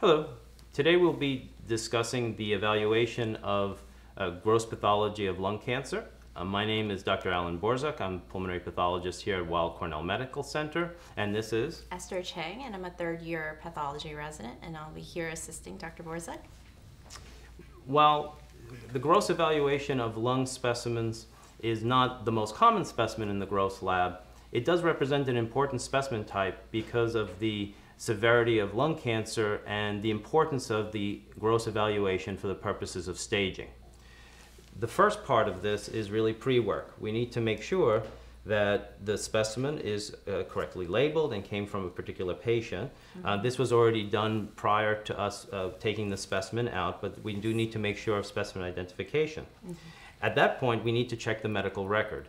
Hello. Today we'll be discussing the evaluation of uh, gross pathology of lung cancer. Uh, my name is Dr. Alain Borczuk. I'm a pulmonary pathologist here at Weill Cornell Medical Center, and this is Esther Chang, and I'm a third year pathology resident, and I'll be here assisting Dr. Borczuk. While the gross evaluation of lung specimens is not the most common specimen in the gross lab, it does represent an important specimen type because of the severity of lung cancer and the importance of the gross evaluation for the purposes of staging. The first part of this is really pre-work. We need to make sure that the specimen is uh, correctly labeled and came from a particular patient. Uh, mm-hmm. this was already done prior to us uh, taking the specimen out, but we do need to make sure of specimen identification. Mm -hmm. At that point, we need to check the medical record.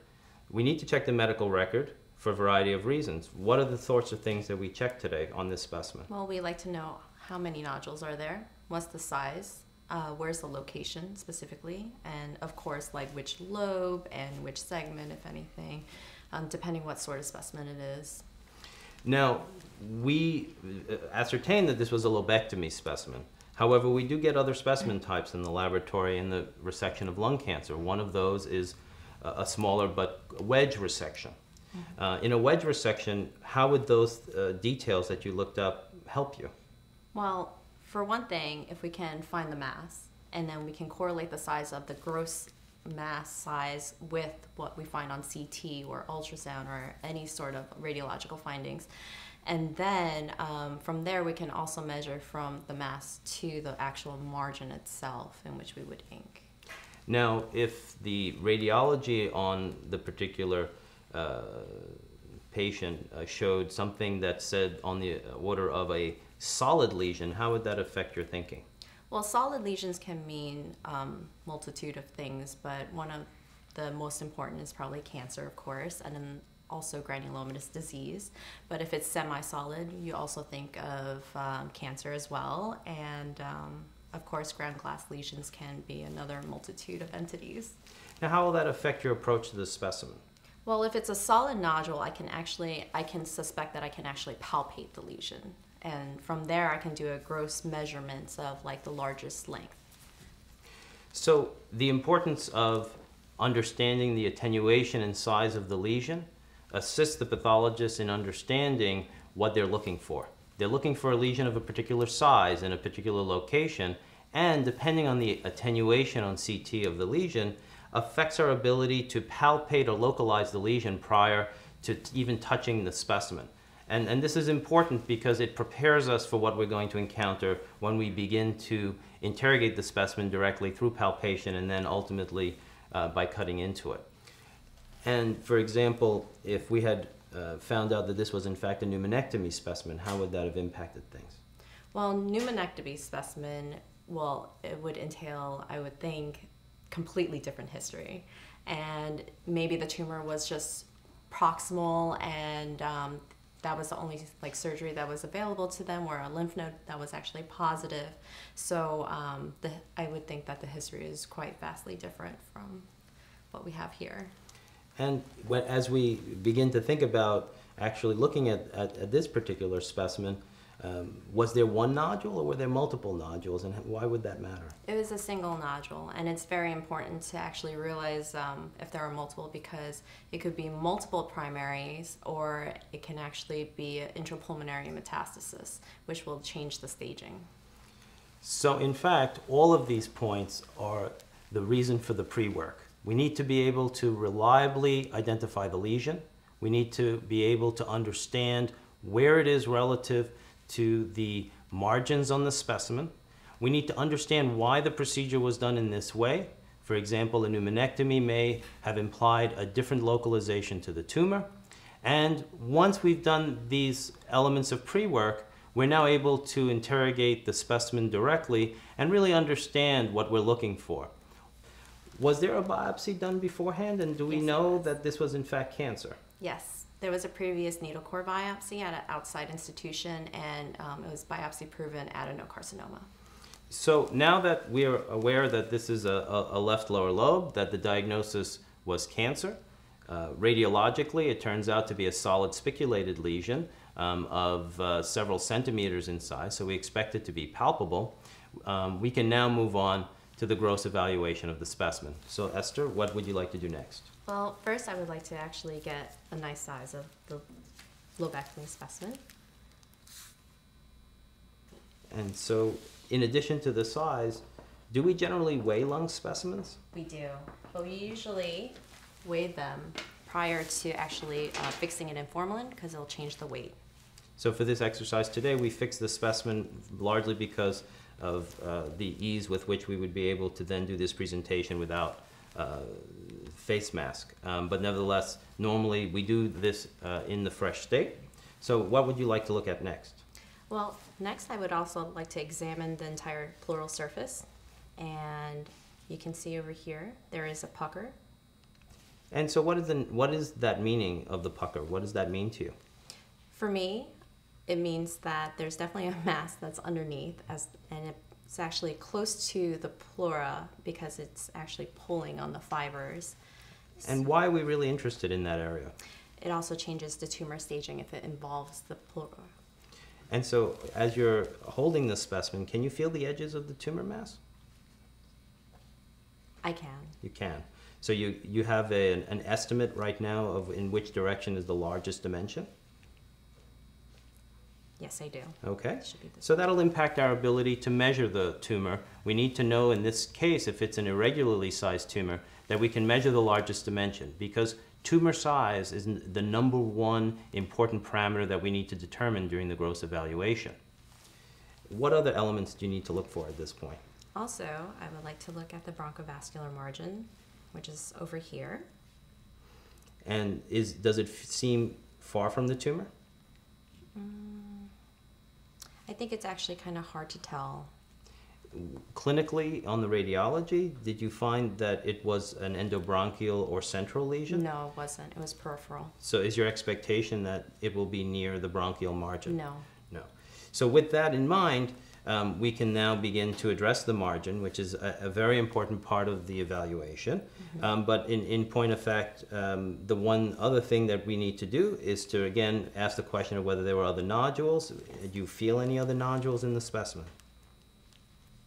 We need to check the medical record for a variety of reasons. What are the sorts of things that we check today on this specimen? Well, we like to know how many nodules are there, what's the size, uh, where's the location specifically, and of course, like which lobe and which segment, if anything, um, depending what sort of specimen it is. Now, we uh, ascertained that this was a lobectomy specimen. However, we do get other specimen types in the laboratory in the resection of lung cancer. One of those is a smaller but wedge resection. Uh, in a wedge resection, how would those uh, details that you looked up help you? Well, for one thing, if we can find the mass, and then we can correlate the size of the gross mass size with what we find on CT or ultrasound or any sort of radiological findings. And then um, from there, we can also measure from the mass to the actual margin itself in which we would ink. Now, if the radiology on the particular uh, patient uh, showed something that said on the order of a solid lesion, how would that affect your thinking? Well, solid lesions can mean um, multitude of things, but one of the most important is probably cancer, of course, and then also granulomatous disease. But if it's semi-solid, you also think of um, cancer as well, and um, of course, ground glass lesions can be another multitude of entities. Now, how will that affect your approach to the specimen? Well, if it's a solid nodule, I can actually, I can suspect that I can actually palpate the lesion. And from there, I can do a gross measurements of like the largest length. So the importance of understanding the attenuation and size of the lesion assists the pathologist in understanding what they're looking for. They're looking for a lesion of a particular size in a particular location, and depending on the attenuation on CT of the lesion, affects our ability to palpate or localize the lesion prior to even touching the specimen. And, and this is important because it prepares us for what we're going to encounter when we begin to interrogate the specimen directly through palpation and then ultimately uh, by cutting into it. And for example, if we had uh, found out that this was in fact a pneumonectomy specimen, how would that have impacted things? Well, pneumonectomy specimen, well, it would entail, I would think, completely different history. And maybe the tumor was just proximal and um, that was the only like surgery that was available to them or a lymph node that was actually positive so um, the, i would think that the history is quite vastly different from what we have here and when, as we begin to think about actually looking at, at, at this particular specimen um, was there one nodule or were there multiple nodules and why would that matter? It was a single nodule and it's very important to actually realize um, if there are multiple because it could be multiple primaries or it can actually be intrapulmonary metastasis which will change the staging. So in fact all of these points are the reason for the pre-work. We need to be able to reliably identify the lesion. We need to be able to understand where it is relative to the margins on the specimen. We need to understand why the procedure was done in this way. For example, a pneumonectomy may have implied a different localization to the tumor. And once we've done these elements of pre-work, we're now able to interrogate the specimen directly and really understand what we're looking for. Was there a biopsy done beforehand and do we yes, know that this was in fact cancer? Yes. There was a previous needle core biopsy at an outside institution, and um, it was biopsy proven adenocarcinoma. So now that we're aware that this is a, a left lower lobe, that the diagnosis was cancer, Uh, radiologically, it turns out to be a solid spiculated lesion um, of uh, several centimeters in size, so we expect it to be palpable. Um, we can now move on to the gross evaluation of the specimen. So Esther, what would you like to do next? Well, first I would like to actually get a nice size of the lobectomy specimen. And so, in addition to the size, do we generally weigh lung specimens? We do, but we usually weigh them prior to actually uh, fixing it in formalin because it'll change the weight. So for this exercise today, we fixed the specimen largely because of uh, the ease with which we would be able to then do this presentation without uh, face mask. Um, but nevertheless, normally we do this uh, in the fresh state. So what would you like to look at next? Well, next I would also like to examine the entire pleural surface. And you can see over here, there is a pucker. And so what is, the, what is that meaning of the pucker? What does that mean to you? For me, it means that there's definitely a mass that's underneath as and it's actually close to the pleura because it's actually pulling on the fibers. And why are we really interested in that area? It also changes the tumor staging if it involves the pleura. And so as you're holding the specimen, can you feel the edges of the tumor mass? I can. You can. So you, you have a, an estimate right now of in which direction is the largest dimension? Yes, I do. Okay. It should be this So that'll impact our ability to measure the tumor. We need to know in this case, if it's an irregularly sized tumor, that we can measure the largest dimension because tumor size is the number one important parameter that we need to determine during the gross evaluation. What other elements do you need to look for at this point? Also, I would like to look at the bronchovascular margin, which is over here. And is, does it f- seem far from the tumor? Mm, I think it's actually kind of hard to tell. Clinically, on the radiology, did you find that it was an endobronchial or central lesion? No, it wasn't. It was peripheral. So is your expectation that it will be near the bronchial margin? No. No. So with that in mind, um, we can now begin to address the margin, which is a, a very important part of the evaluation. Um, but in, in point of fact, um, the one other thing that we need to do is to again ask the question of whether there were other nodules. Do you feel any other nodules in the specimen?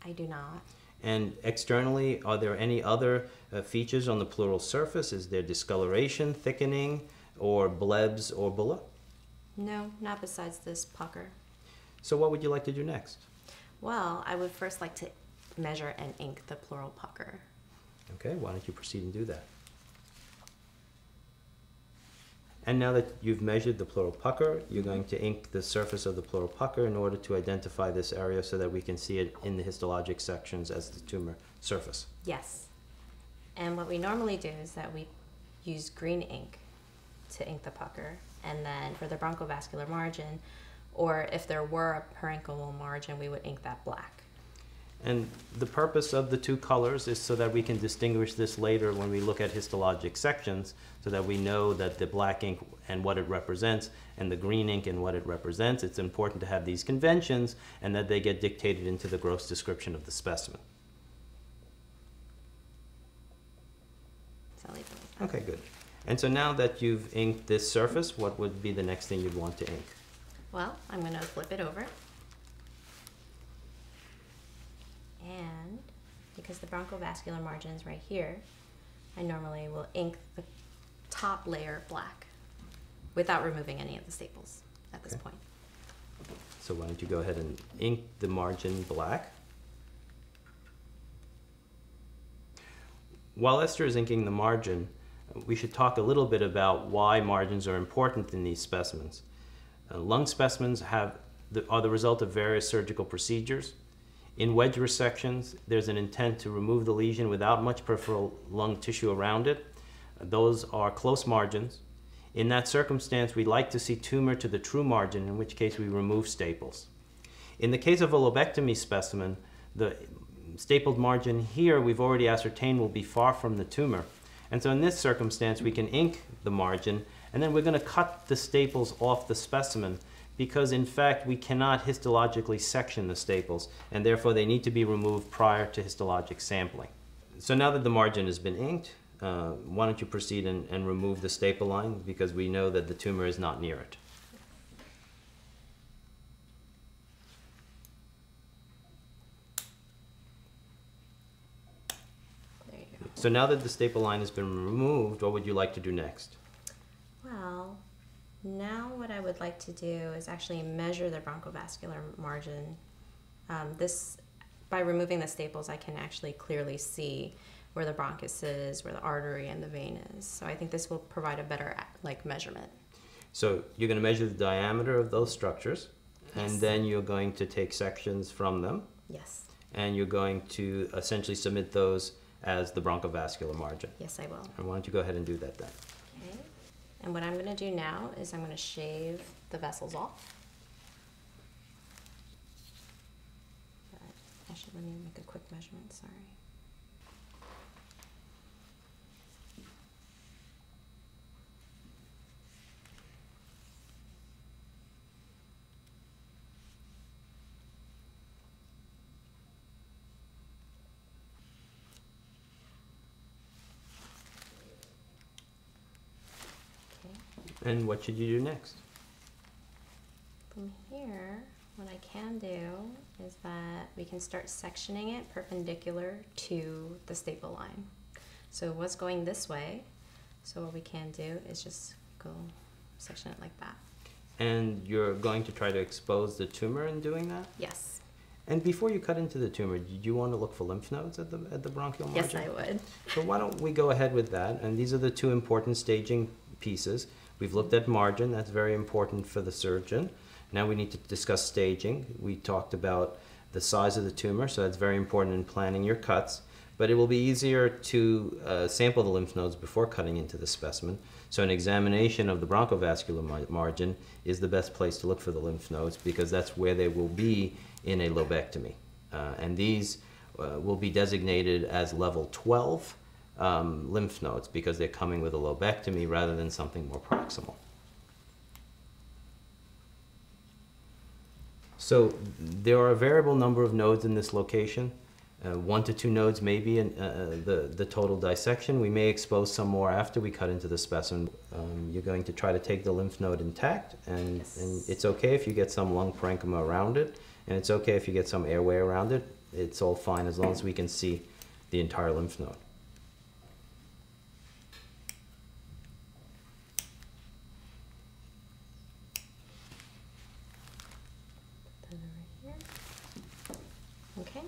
I do not. And externally, are there any other uh, features on the pleural surface? Is there discoloration, thickening, or blebs or bulla? No, not besides this pucker. So what would you like to do next? Well, I would first like to measure and ink the pleural pucker. Okay, why don't you proceed and do that? And now that you've measured the pleural pucker, you're going to ink the surface of the pleural pucker in order to identify this area so that we can see it in the histologic sections as the tumor surface. Yes. And what we normally do is that we use green ink to ink the pucker. And then for the bronchovascular margin, or if there were a parenchymal margin, we would ink that black. And the purpose of the two colors is so that we can distinguish this later when we look at histologic sections, so that we know that the black ink and what it represents and the green ink and what it represents. It's important to have these conventions and that they get dictated into the gross description of the specimen. So I'll leave it like that. Okay, good. And so now that you've inked this surface, what would be the next thing you'd want to ink? Well, I'm going to flip it over. And because the bronchovascular margin is right here, I normally will ink the top layer black without removing any of the staples at this Okay. point. So why don't you go ahead and ink the margin black? While Esther is inking the margin, we should talk a little bit about why margins are important in these specimens. Uh, lung specimens have the, are the result of various surgical procedures. In wedge resections, there's an intent to remove the lesion without much peripheral lung tissue around it. Uh, Those are close margins. In that circumstance, we like to see tumor to the true margin, in which case we remove staples. In the case of a lobectomy specimen, the stapled margin here we've already ascertained will be far from the tumor. And so in this circumstance, we can ink the margin, and then we're going to cut the staples off the specimen because in fact we cannot histologically section the staples, and therefore they need to be removed prior to histologic sampling. So now that the margin has been inked, uh, why don't you proceed and, and remove the staple line because we know that the tumor is not near it. There you go. So now that the staple line has been removed, what would you like to do next? Well, now what I would like to do is actually measure the bronchovascular margin. Um, this, by removing the staples, I can actually clearly see where the bronchus is, where the artery and the vein is. So I think this will provide a better like measurement. So you're going to measure the diameter of those structures, Yes. and then you're going to take sections from them, Yes, and you're going to essentially submit those as the bronchovascular margin. yes, I will. And why don't you go ahead and do that then? And what I'm going to do now is I'm going to shave the vessels off. But actually, let me make a quick measurement. Sorry. Okay. And what should you do next? From here, what I can do is that we can start sectioning it perpendicular to the staple line. So it was going this way, so what we can do is just go section it like that. And you're going to try to expose the tumor in doing that? Yes. And before you cut into the tumor, do you want to look for lymph nodes at the, at the bronchial margin? Yes, I would. So why don't we go ahead with that? And these are the two important staging pieces. We've looked at margin, that's very important for the surgeon. Now we need to discuss staging. We talked about the size of the tumor, so that's very important in planning your cuts. But it will be easier to uh, sample the lymph nodes before cutting into the specimen. So an examination of the bronchovascular mar- margin is the best place to look for the lymph nodes because that's where they will be in a lobectomy. Uh, and these uh, will be designated as level 12 um, lymph nodes because they're coming with a lobectomy rather than something more proximal. So there are a variable number of nodes in this location. Uh, one to two nodes may be in, uh, the, the total dissection. We may expose some more after we cut into the specimen. Um, you're going to try to take the lymph node intact, and, Yes. and it's okay if you get some lung parenchyma around it, and it's okay if you get some airway around it. It's all fine as long as we can see the entire lymph node. Put that over here. Okay.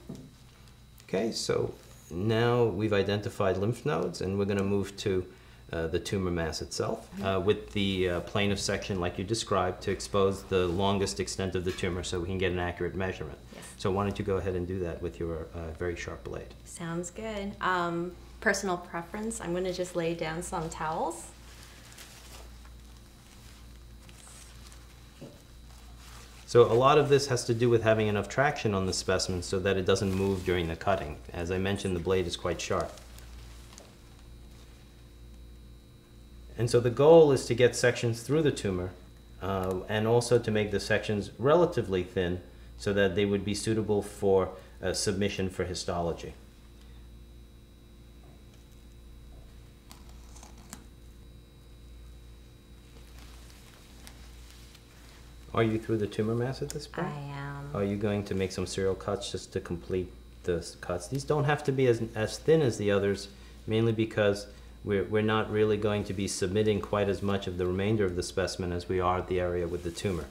Okay, so now we've identified lymph nodes, and we're going to move to uh, the tumor mass itself uh, with the uh, plane of section like you described to expose the longest extent of the tumor so we can get an accurate measurement. Yes. So why don't you go ahead and do that with your uh, very sharp blade. Sounds good. Um, personal preference, I'm going to just lay down some towels. So a lot of this has to do with having enough traction on the specimen so that it doesn't move during the cutting. As I mentioned, the blade is quite sharp. And so the goal is to get sections through the tumor uh, and also to make the sections relatively thin so that they would be suitable for uh, submission for histology. Are you through the tumor mass at this point? I am. Are you going to make some serial cuts just to complete the cuts? These don't have to be as, as thin as the others, mainly because we're, we're not really going to be submitting quite as much of the remainder of the specimen as we are at the area with the tumor.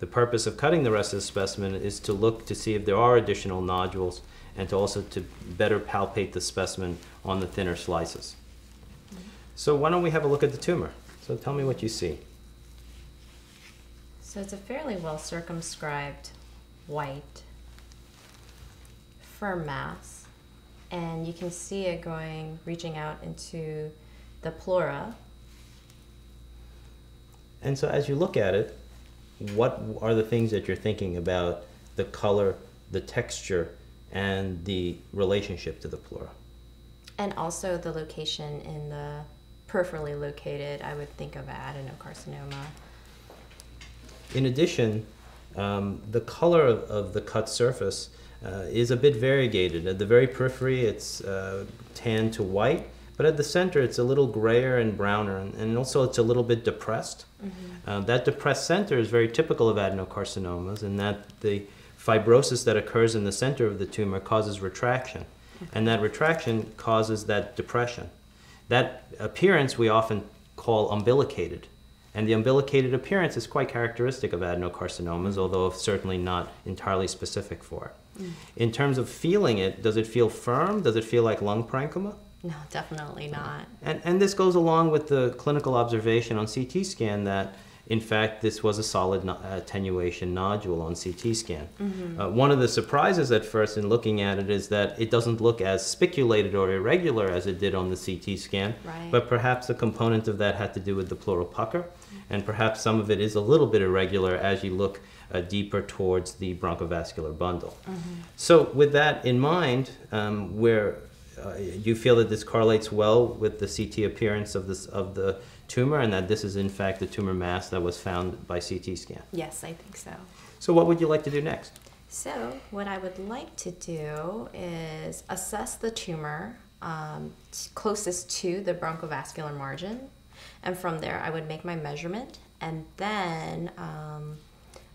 The purpose of cutting the rest of the specimen is to look to see if there are additional nodules and to also to better palpate the specimen on the thinner slices. Mm-hmm. So why don't we have a look at the tumor? So tell me what you see. So it's a fairly well circumscribed white firm mass, and you can see it going, reaching out into the pleura. And so as you look at it, what are the things that you're thinking about the color, the texture, and the relationship to the pleura? And also the location in the peripherally located, I would think of adenocarcinoma. In addition, um, the color of, of the cut surface uh, is a bit variegated. At the very periphery, it's uh, tan to white, but at the center, it's a little grayer and browner, and, and also it's a little bit depressed. Uh, that depressed center is very typical of adenocarcinomas in that the fibrosis that occurs in the center of the tumor causes retraction, and that retraction causes that depression. That appearance we often call umbilicated. And the umbilicated appearance is quite characteristic of adenocarcinomas, although certainly not entirely specific for it. Mm. In terms of feeling it, does it feel firm? Does it feel like lung parenchyma? No, definitely not. And, and this goes along with the clinical observation on CT scan that, in fact, this was a solid no- attenuation nodule on CT scan. Uh, one of the surprises at first in looking at it is that it doesn't look as spiculated or irregular as it did on the CT scan, Right. but perhaps a component of that had to do with the pleural pucker, and perhaps some of it is a little bit irregular as you look uh, deeper towards the bronchovascular bundle. So, with that in mind, um, where uh, you feel that this correlates well with the CT appearance of this of the tumor, and that this is in fact the tumor mass that was found by CT scan. Yes, I think so. So, what would you like to do next? So, what I would like to do is assess the tumor um, closest to the bronchovascular margin. And from there, I would make my measurement. And then um,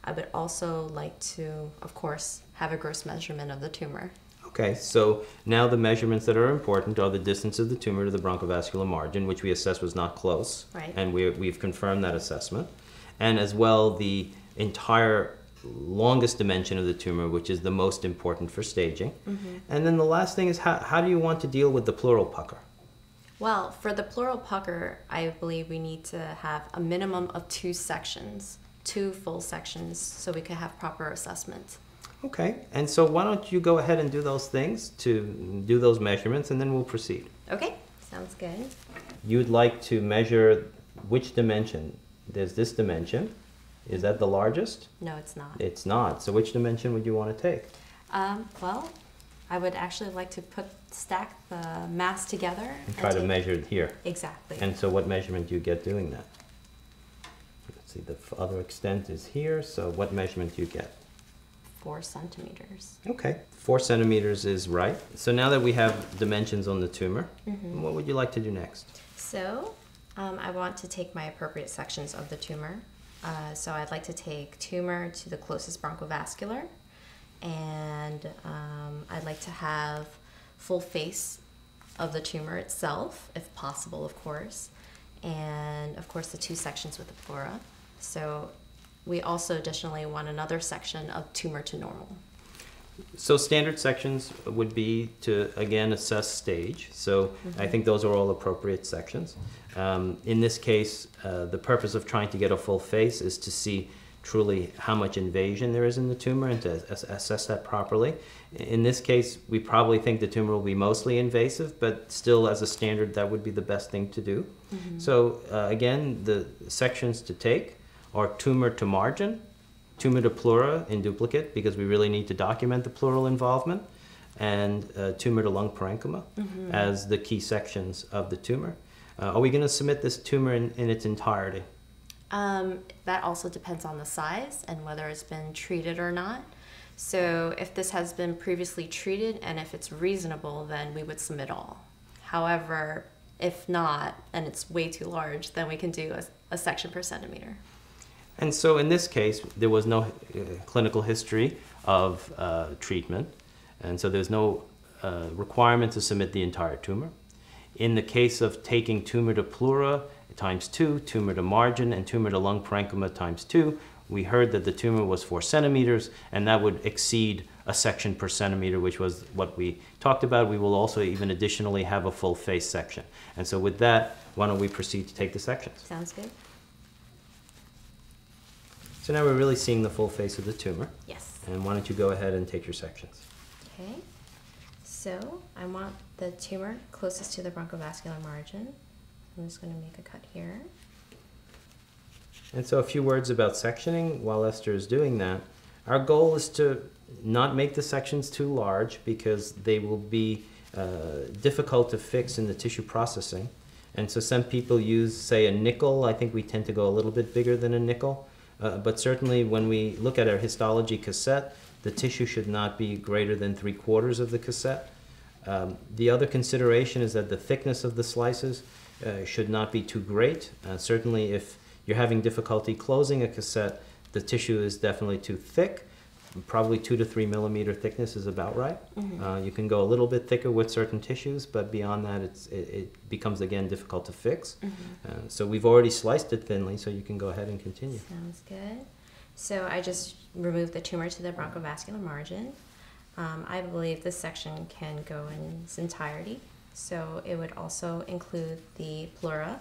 I would also like to, of course, have a gross measurement of the tumor. Okay, so now the measurements that are important are the distance of the tumor to the bronchovascular margin, which we assessed was not close. Right. And we, we've confirmed that assessment. And as well, the entire longest dimension of the tumor, which is the most important for staging. Mm-hmm. And then the last thing is how, how do you want to deal with the pleural pucker? Well, for the pleural pucker, I believe we need to have a minimum of two sections, two full sections, so we could have proper assessment. Okay, and so why don't you go ahead and do those things to do those measurements and then we'll proceed. Okay, sounds good. You'd like to measure which dimension? There's this dimension. Is that the largest? No, it's not. It's not. So which dimension would you want to take? Um, well, I would actually like to put stack the mass together And try to measure it here. exactly. And so what measurement do you get doing that? Let's see, the other extent is here, so what measurement do you get? Four centimeters. Okay, four centimeters is right. So now that we have dimensions on the tumor, what would you like to do next? So, um, I want to take my appropriate sections of the tumor. Uh, so I'd like to take tumor to the closest bronchovascular, and um, I'd like to have full face of the tumor itself, if possible, of course, and of course the two sections with the pleura. So we also additionally want another section of tumor to normal. So standard sections would be to again assess stage. So I think those are all appropriate sections. Um, in this case, uh, the purpose of trying to get a full face is to see truly how much invasion there is in the tumor and to ass- assess that properly. In this case, we probably think the tumor will be mostly invasive, but still, as a standard, that would be the best thing to do. So uh, again, the sections to take are tumor to margin, tumor to pleura in duplicate because we really need to document the pleural involvement, and uh, tumor to lung parenchyma as the key sections of the tumor. Uh, are we going to submit this tumor in, in its entirety? Um, that also depends on the size and whether it's been treated or not. So if this has been previously treated and if it's reasonable, then we would submit all. However, if not, and it's way too large, then we can do a, a section per centimeter. And so in this case, there was no uh, clinical history of uh, treatment, and so there's no uh, requirement to submit the entire tumor. In the case of taking tumor to pleura times two, tumor to margin, and tumor to lung parenchyma times two, we heard that the tumor was four centimeters, and that would exceed a section per centimeter, which was what we talked about. We will also even additionally have a full face section. And so with that, why don't we proceed to take the sections? Sounds good? So now we're really seeing the full face of the tumor. Yes. And why don't you go ahead and take your sections? Okay. So I want the tumor closest to the bronchovascular margin. I'm just going to make a cut here. And so a few words about sectioning while Esther is doing that. Our goal is to not make the sections too large because they will be uh, difficult to fix in the tissue processing. And so some people use, say, a nickel. I think we tend to go a little bit bigger than a nickel. Uh, but certainly when we look at our histology cassette, the tissue should not be greater than three quarters of the cassette. Um, the other consideration is that the thickness of the slices uh, should not be too great. Uh, certainly, if you're having difficulty closing a cassette, the tissue is definitely too thick. Probably two to three millimeter thickness is about right. Mhm. Uh, you can go a little bit thicker with certain tissues, but beyond that, it's, it, it becomes again difficult to fix. Mhm. Uh, so we've already sliced it thinly, so you can go ahead and continue. Sounds good. So I just removed the tumor to the bronchovascular margin. Um, I believe this section can go in its entirety. So it would also include the pleura,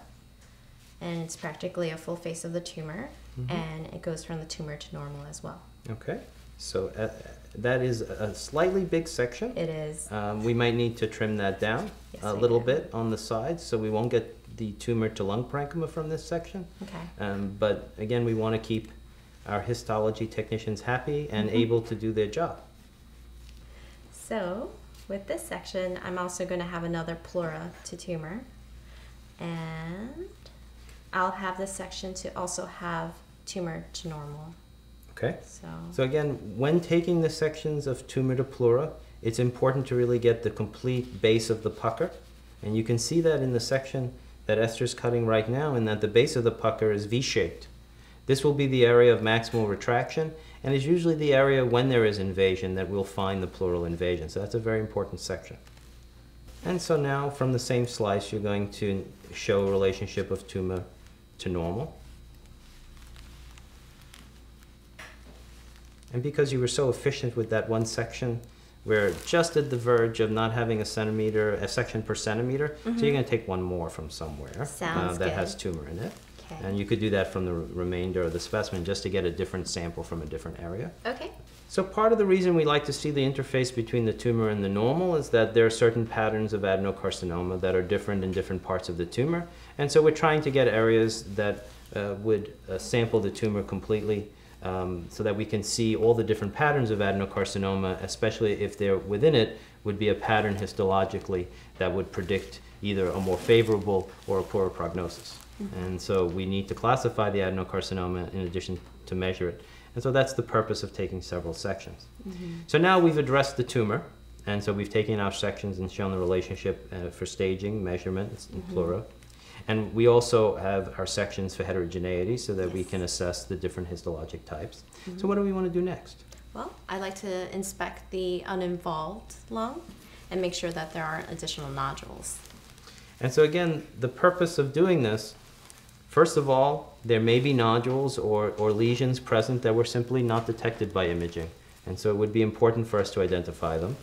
and it's practically a full face of the tumor, Mhm. and it goes from the tumor to normal as well. Okay, so uh, that is a slightly big section. It is. Um, we might need to trim that down Yes, a little bit on the sides, so we won't get the tumor to lung parenchyma from this section. Okay. Um, but again, we want to keep our histology technicians happy and Mhm. able to do their job. So with this section, I'm also going to have another pleura to tumor. And I'll have this section to also have tumor to normal. Okay. So, So again, when taking the sections of tumor to pleura, it's important to really get the complete base of the pucker. And you can see that in the section that Esther's cutting right now, in that the base of the pucker is V-shaped. This will be the area of maximal retraction, and is usually the area when there is invasion that we'll find the pleural invasion. So that's a very important section. And so now, from the same slice, you're going to show a relationship of tumor to normal. And because you were so efficient with that one section, we're just at the verge of not having a centimeter, a section per centimeter. So you're going to take one more from somewhere uh, that has tumor in it. okay. And you could do that from the remainder of the specimen just to get a different sample from a different area. Okay. So part of the reason we like to see the interface between the tumor and the normal is that there are certain patterns of adenocarcinoma that are different in different parts of the tumor. And so we're trying to get areas that uh, would uh, sample the tumor completely um, so that we can see all the different patterns of adenocarcinoma, especially if there within it would be a pattern histologically that would predict either a more favorable or a poorer prognosis. And so we need to classify the adenocarcinoma in addition to measure it. And so that's the purpose of taking several sections. So now we've addressed the tumor, and so we've taken our sections and shown the relationship uh, for staging, measurements, and Mhm. And we also have our sections for heterogeneity so that we can assess the different histologic types. Mhm. So what do we want to do next? Well, I like to inspect the uninvolved lung and make sure that there aren't additional nodules. And so again, the purpose of doing this, first of all, there may be nodules or, or lesions present that were simply not detected by imaging. And so it would be important for us to identify them.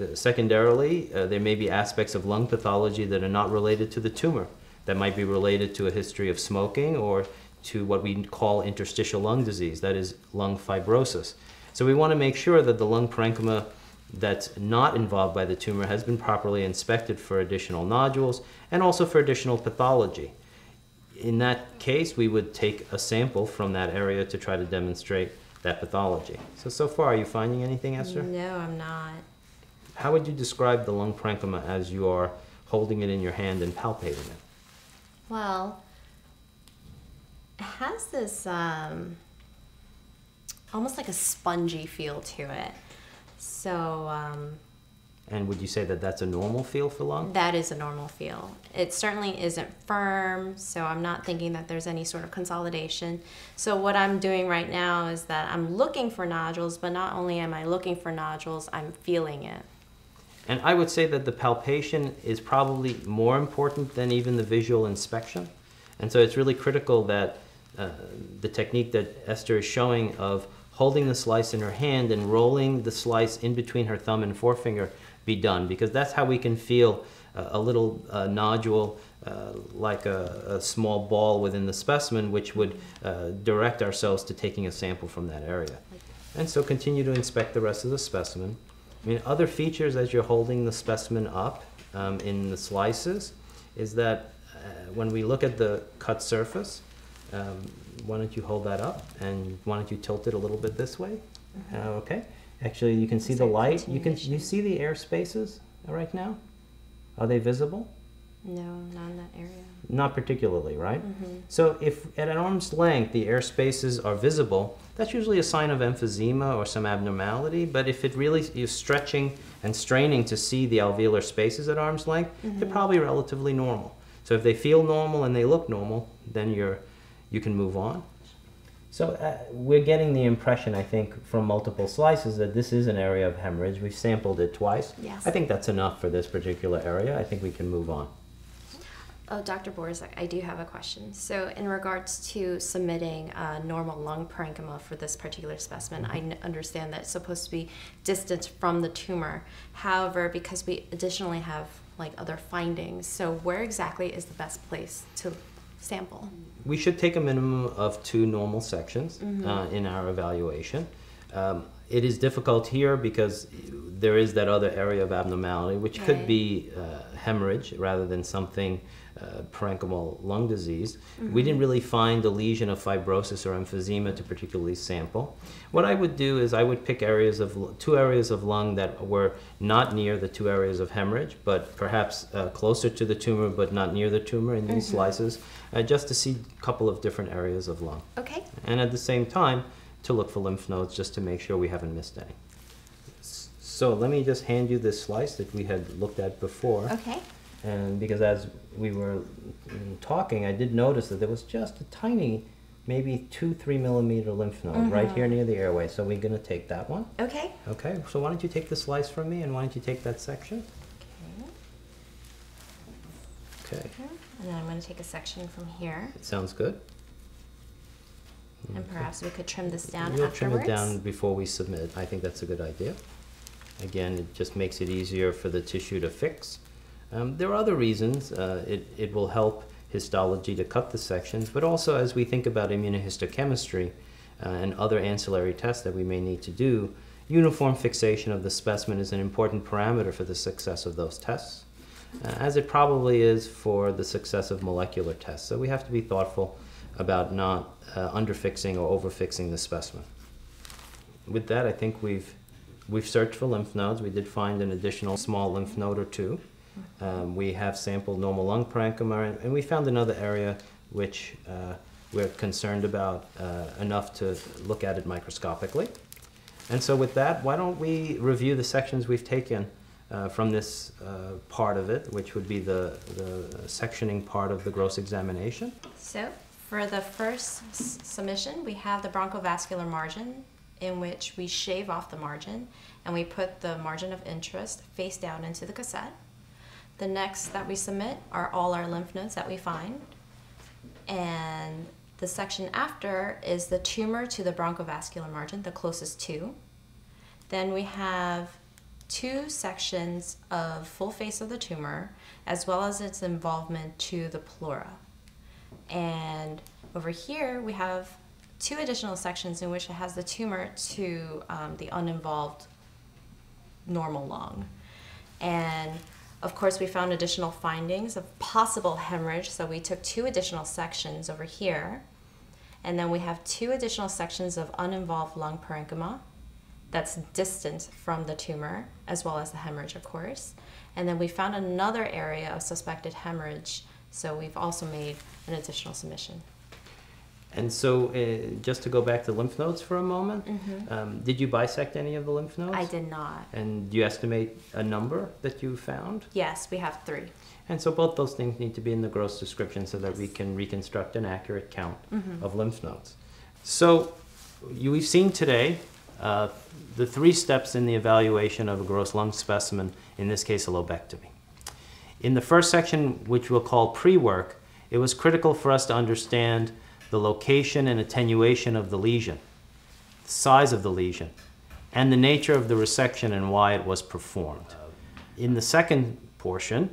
Uh, secondarily, uh, there may be aspects of lung pathology that are not related to the tumor, that might be related to a history of smoking or to what we call interstitial lung disease, that is, lung fibrosis. So we want to make sure that the lung parenchyma that's not involved by the tumor has been properly inspected for additional nodules and also for additional pathology. In that case, we would take a sample from that area to try to demonstrate that pathology. So, so far, are you finding anything, Esther? No, I'm not. How would you describe the lung parenchyma as you are holding it in your hand and palpating it? Well, it has this um, almost like a spongy feel to it. So um, And would you say that that's a normal feel for lung? that is a normal feel. It certainly isn't firm, so I'm not thinking that there's any sort of consolidation. So what I'm doing right now is that I'm looking for nodules, but not only am I looking for nodules, I'm feeling it. And I would say that the palpation is probably more important than even the visual inspection. And so it's really critical that uh, the technique that Esther is showing of holding the slice in her hand and rolling the slice in between her thumb and forefinger be done because that's how we can feel uh, a little uh, nodule uh, like a, a small ball within the specimen which would uh, direct ourselves to taking a sample from that area. And so continue to inspect the rest of the specimen. I mean, other features as you're holding the specimen up um, in the slices is that uh, when we look at the cut surface, um, why don't you hold that up and why don't you tilt it a little bit this way? Uh, okay. Actually, you can see It's the like light. You can you see the air spaces right now. Are they visible? No, not in that area. Not particularly, right? Mm-hmm. So if at an arm's length the air spaces are visible, that's usually a sign of emphysema or some abnormality. But if it really is stretching and straining to see the alveolar spaces at arm's length, they're probably relatively normal. So if they feel normal and they look normal, then you're you can move on. So uh, we're getting the impression, I think, from multiple slices that this is an area of hemorrhage. We've sampled it twice. Yes. I think that's enough for this particular area. I think we can move on. Oh, Dr. Borczuk, I do have a question. So, in regards to submitting a normal lung parenchyma for this particular specimen, I n- understand that it's supposed to be distant from the tumor. However, because we additionally have like other findings, so where exactly is the best place to sample? We should take a minimum of two normal sections Mm-hmm. uh, in our evaluation. Um, it is difficult here because there is that other area of abnormality, which could be uh, hemorrhage rather than something uh, parenchymal lung disease. Mm-hmm. We didn't really find a lesion of fibrosis or emphysema to particularly sample. What I would do is I would pick areas of two areas of lung that were not near the two areas of hemorrhage, but perhaps uh, closer to the tumor, but not near the tumor in these slices, uh, just to see a couple of different areas of lung. Okay. And at the same time, to look for lymph nodes just to make sure we haven't missed any. So let me just hand you this slice that we had looked at before. Okay. And because as we were talking, I did notice that there was just a tiny, maybe two, three millimeter lymph node right mm-hmm. here near the airway. So we're going to take that one. Okay. Okay, so why don't you take the slice from me and why don't you take that section? Okay, Okay. Mm-hmm. And then I'm going to take a section from here, it sounds good. and perhaps we could trim this down We'll afterwards. trim it down before we submit. I think that's a good idea. Again, it just makes it easier for the tissue to fix. Um, there are other reasons. Uh, it, it will help histology to cut the sections, but also as we think about immunohistochemistry uh, and other ancillary tests that we may need to do, uniform fixation of the specimen is an important parameter for the success of those tests, uh, as it probably is for the success of molecular tests. So we have to be thoughtful about not uh, underfixing or overfixing the specimen. With that, I think we've we've searched for lymph nodes. We did find an additional small lymph node or two. Um, we have sampled normal lung parenchyma, and, we found another area which uh, we're concerned about uh, enough to look at it microscopically. And so, with that, why don't we review the sections we've taken uh, from this uh, part of it, which would be the, the sectioning part of the gross examination? So, for the first submission, we have the bronchovascular margin, in which we shave off the margin and we put the margin of interest face down into the cassette. The next that we submit are all our lymph nodes that we find. And the section after is the tumor to the bronchovascular margin, the closest to. Then we have two sections of full face of the tumor, as well as its involvement to the pleura. And over here, we have two additional sections in which it has the tumor to um, the uninvolved normal lung. And of course, we found additional findings of possible hemorrhage, so we took two additional sections over here. And then we have two additional sections of uninvolved lung parenchyma that's distant from the tumor, as well as the hemorrhage, of course. And then we found another area of suspected hemorrhage, so we've also made an additional submission. And so, uh, just to go back to lymph nodes for a moment, um, did you bisect any of the lymph nodes? I did not. And do you estimate a number that you found? Yes, we have three. And so both those things need to be in the gross description so that we can reconstruct an accurate count of lymph nodes. So you, we've seen today uh, the three steps in the evaluation of a gross lung specimen, in this case a lobectomy. In the first section, which we'll call pre-work, it was critical for us to understand the location and attenuation of the lesion, the size of the lesion, and the nature of the resection and why it was performed. In the second portion,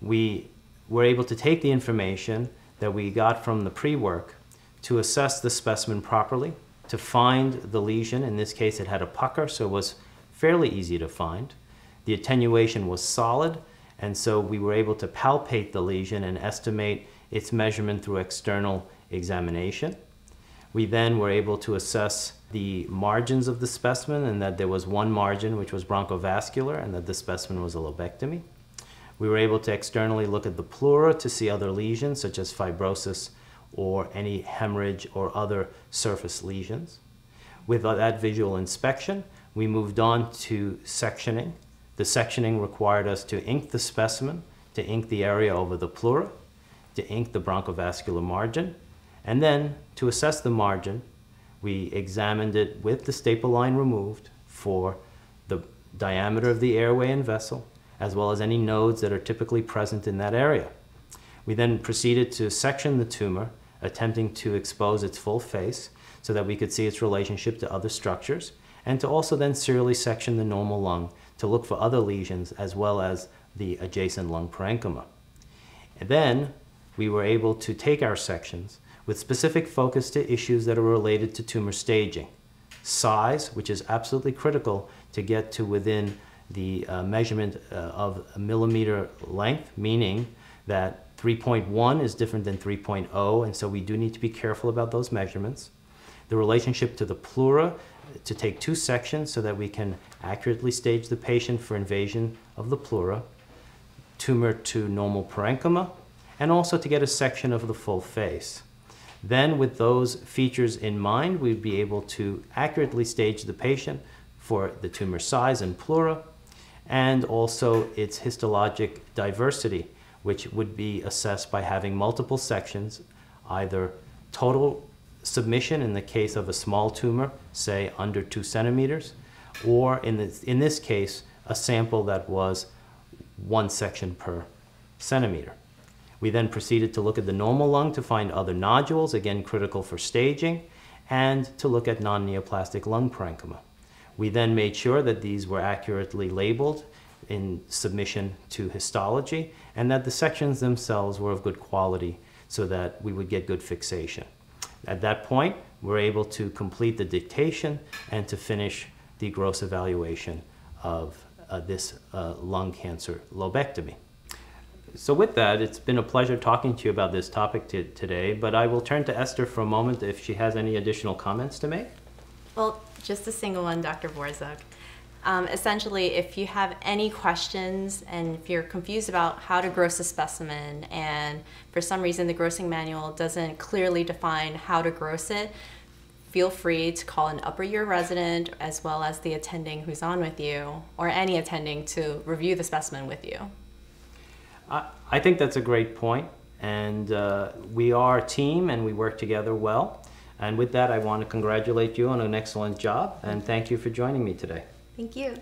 we were able to take the information that we got from the pre-work to assess the specimen properly, to find the lesion. In this case, it had a pucker, so it was fairly easy to find. The attenuation was solid, and so we were able to palpate the lesion and estimate its measurement through external examination. We then were able to assess the margins of the specimen and that there was one margin which was bronchovascular and that the specimen was a lobectomy. We were able to externally look at the pleura to see other lesions, such as fibrosis or any hemorrhage or other surface lesions. With that visual inspection, we moved on to sectioning. The sectioning required us to ink the specimen, to ink the area over the pleura, to ink the bronchovascular margin, and then to assess the margin, we examined it with the staple line removed for the diameter of the airway and vessel, as well as any nodes that are typically present in that area. We then proceeded to section the tumor, attempting to expose its full face so that we could see its relationship to other structures, and to also then serially section the normal lung to look for other lesions as well as the adjacent lung parenchyma. And then we were able to take our sections with specific focus to issues that are related to tumor staging. Size, which is absolutely critical to get to within the uh, measurement uh, of a millimeter length, meaning that 3.1 is different than 3.0, and so we do need to be careful about those measurements. The relationship to the pleura, to take two sections so that we can accurately stage the patient for invasion of the pleura, tumor to normal parenchyma, and also to get a section of the full face. Then, with those features in mind, we'd be able to accurately stage the patient for the tumor size and pleura, and also its histologic diversity, which would be assessed by having multiple sections, either total submission in the case of a small tumor, say under two centimeters, or in this, in this case, a sample that was one section per centimeter. We then proceeded to look at the normal lung to find other nodules, again critical for staging, and to look at non-neoplastic lung parenchyma. We then made sure that these were accurately labeled in submission to histology and that the sections themselves were of good quality so that we would get good fixation. At that point, we're able to complete the dictation and to finish the gross evaluation of uh, this uh, lung cancer lobectomy. So with that, it's been a pleasure talking to you about this topic today, but I will turn to Esther for a moment if she has any additional comments to make. Well, just a single one, Dr. Borczuk. Um, essentially, if you have any questions and if you're confused about how to gross a specimen and for some reason the grossing manual doesn't clearly define how to gross it, feel free to call an upper year resident as well as the attending who's on with you or any attending to review the specimen with you. I, think that's a great point, and uh, we are a team and we work together well. And with that, I want to congratulate you on an excellent job and thank you for joining me today. Thank you.